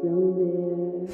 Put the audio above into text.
still there.